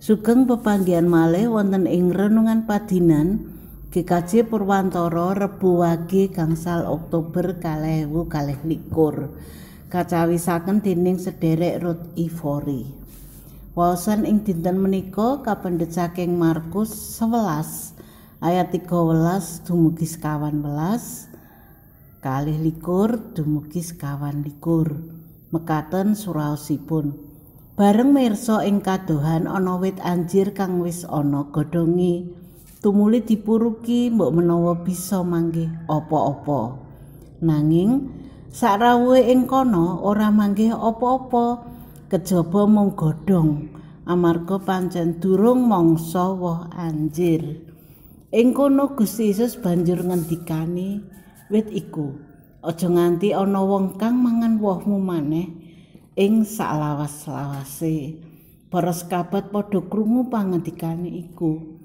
Sugeng pepanggihan malih wonten ing renungan padinan GKJ Purwantara Rebu Wage gangsal Oktober kalewu kalih likur. Kacawisaken dening sederek Ruth Ivory. Wawasan ing dinten menika kapendhet saking Markus 11 ayat 13 dumugi sekawan welas kalih likur dumugi sekawan likur. Mekaten suraosipun bareng mirsa ing kadohan ana wit anjir kang wis ana godhongi tumuli dipuruki mbok menawa bisa manggih apa-apa. Nanging sakrawuhe ing kono ora manggih apa-apa. Kejaba mung godhong amarga pancen durung mangsa woh anjir. Ing kono Gusti Yesus banjur ngendikani wit iku, aja nganti ana wong kang mangan wohmu maneh ing salawas-lawase. Para sekabat padha krungu pangendikane iku.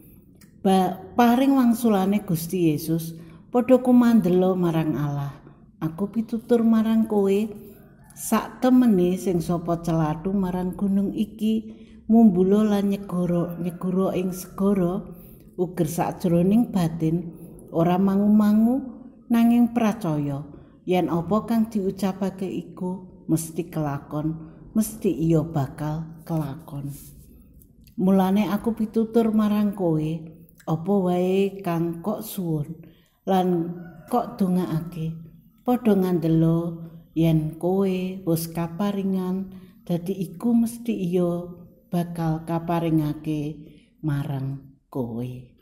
Ba paring wangsulane Gusti Yesus padha kumandelo marang Allah. Aku pitutur marang kowe sak temene sing sapa celatu marang gunung iki mumbulo lan nyegoro nyegoro ing segara uger sakjroning batin ora mangu-mangu nanging percaya yen apa kang diucapake iku mesti kelakon mesti iya bakal kelakon. Mulane aku pitutur marang kowe apa wae kang kok suwun? Lan kok dongaake padha ngandelo yen kowe wis kaparingan dadi iku mesti iya bakal kaparingake marang kowe.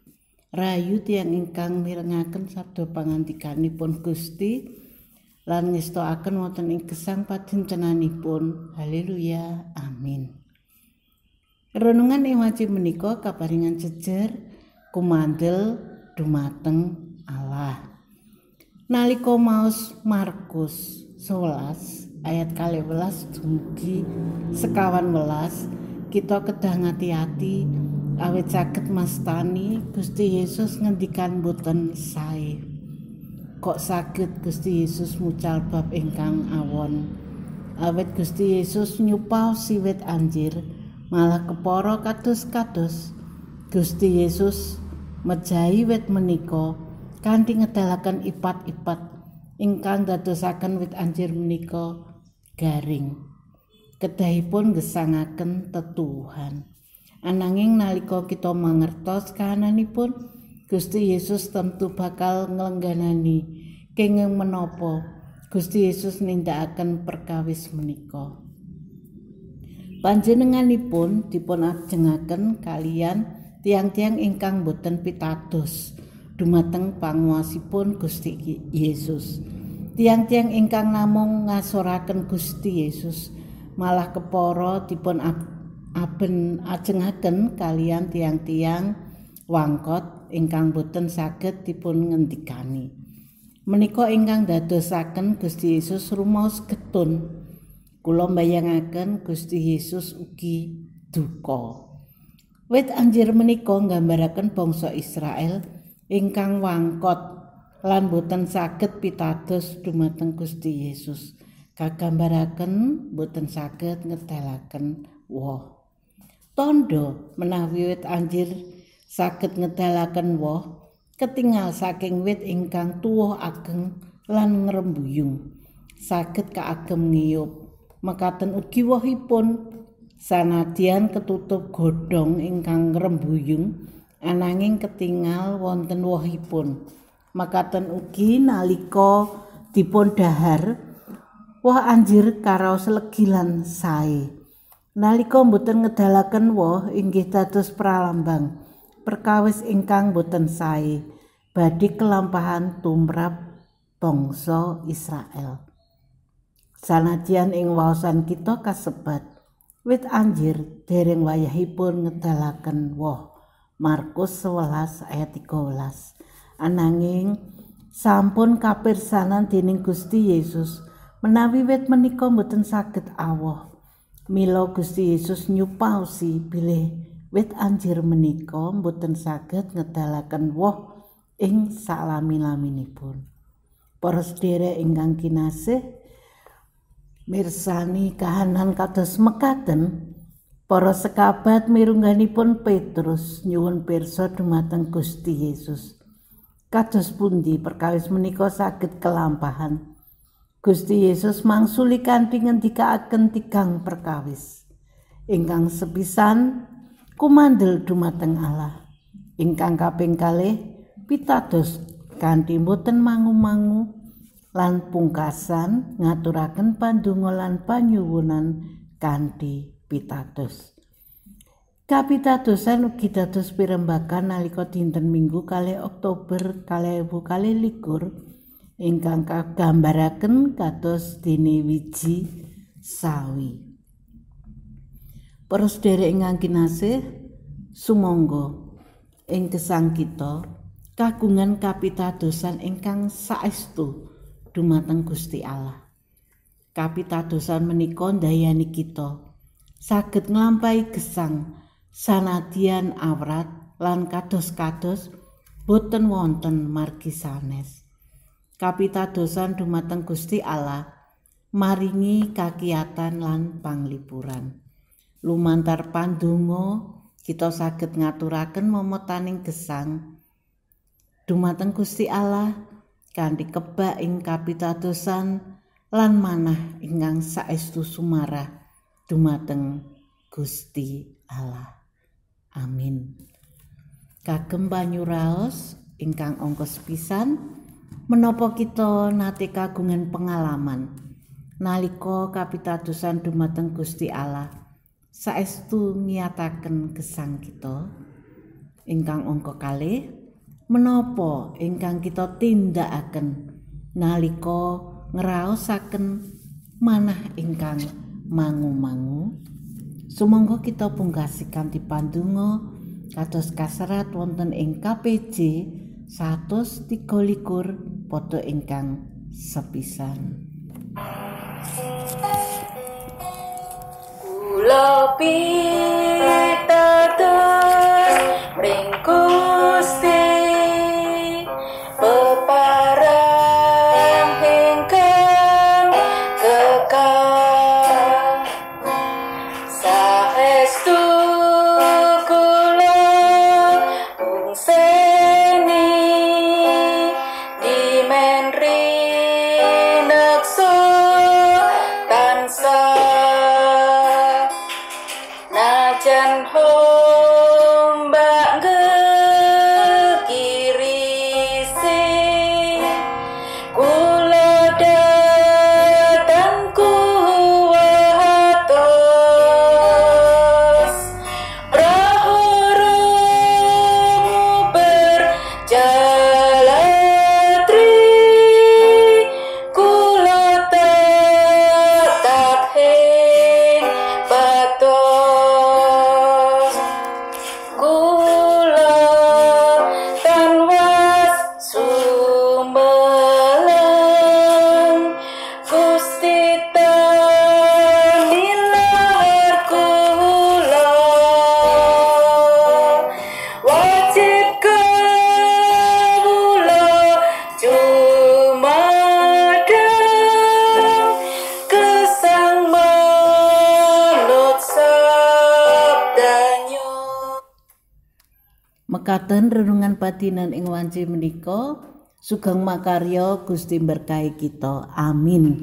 Rayu tiang ingkang mirengaken sabda pangandikanipun Gusti lan ngestoaken wonten ing gesang padincenanipun. Haleluya. Amin. Renungan ing wajib menika kaparingan jejer kumandel dumateng Allah. Nalika maos Markus 11 ayat 12 dumugi sekawan welas kita kedah ngati-ati awet saged mastani Gusti Yesus ngendikan boten sae kok saged Gusti Yesus mucal bab ingkang awon? Awet Gusti Yesus nyupau siwet anjir malah keporo kados-kados Gusti Yesus mejahi wit menika kanthi ngedalaken ipat-ipat ingkang dadosaken wit anjir menika garing. Kedahipun gesangaken tetuhan. Ananging nalika kita mangertos kahananipun Gusti Yesus tentu bakal nglengganani kenging menapa Gusti Yesus nindakaken perkawis menika. Panjenenganipun dipun ajengaken kalian tiang-tiang ingkang boten pitados dumateng panguasipun Gusti Yesus. Tiang-tiang ingkang namung ngasoraken Gusti Yesus malah keporo dipun aben ajengaken kalian tiang-tiang wangkot ingkang boten saged dipun ngendikani. Menika ingkang dadosaken Gusti Yesus rumaos getun. Kula mbayangaken Gusti Yesus ugi duka. Wit anjir menika nggambaraken bangsa Israel ingkang wangkot lan boten saged pitados dumateng Gusti Yesus. Kagambaraken boten saged ngetelaken woh. tondo menawi wit anjir saged ngedalaken woh ketingal saking wit ingkang tuwuh ageng lan ngrembuyung. Saged kaagem ngiyup. Mekaten ugi wohipun sanadyan ketutup godhong ingkang ngrembuyung ananging ketingal wonten wohipun. Mekaten ugi nalika dipun dahar woh anjir karaos legi lan sae. Nalika mboten ngedalaken woh inggih dados pralambang perkawis ingkang boten sae badhe kelampahan tumrap bangsa Israel. Sanajan ing waosan kita kasebat wit anjir dereng wayahipun ngedalaken woh. Markus 11 ayat 13. Ananging sampun kapirsanan dening Gusti Yesus menawi wit menika mboten saged awoh. Milo Gusti Yesus nyupausi bilih wit anjir menika mboten saged ngedalaken woh ing salami-laminipun. Para sedherek ingkang kinasih mirsani kahanan kados mekaten Para sekabat mirungganipun Petrus nyuwun pirsa dumateng Gusti Yesus. Kados pundi perkawis menika saged kelampahan. Gusti Yesus mangsuli kanthi ngendikaaken tigang perkawis. Ingkang sepisan kumandel dumateng Allah. Ingkang kaping kalih pitados kanthi boten mangu-mangu lan pungkasan ngaturaken pandonga lan panyuwunan kanthi pitados. Kapitadosan ugi dados pirembagan nalika dinten Minggu kalih Oktober kalih ewu kalih likur ingkang kagambaraken kados dene wiji sawi. Para sedherek ingkang kinasih, sumangga ing gesang kita kagungan kapitadosan ingkang saestu dumateng Gusti Allah. Kapitadosan menika ndayani kita saged nglampahi gesang sanadyan awrat lan kados-kados boten wonten margi sanes. Kapitadosan dumateng Gusti Allah maringi kakiyatan lan panglipuran. Lumantar pandonga kita saged ngaturaken momotaning gesang dumateng Gusti Allah kanthi kebak ing kapitadosan lan manah ingkang saestu sumarah. dumateng Gusti Allah. Amin. Kagem banyuraos ingkang ongkos pisan menapa kita nate kagungan pengalaman nalika kapitadosan dumateng Gusti Allah saestu ngiyataken gesang kita ingkang angka kalih menapa ingkang kita tindakaken nalika ngraosaken manah ingkang mangu-mangu. Sumangga kita pungkasi kanthi pandonga kados kaserat wonten ing KPJ 133 foto ingkang sepisan Kula pitados mring Mekaten renungan patinan ing wanci menika sugeng makarya Gusti berkahi kita. Amin